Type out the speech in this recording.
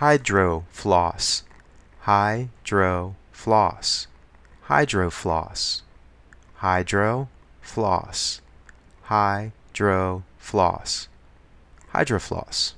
hydrofloss, hydrofloss, hydrofloss, hydrofloss, hydrofloss, hydrofloss.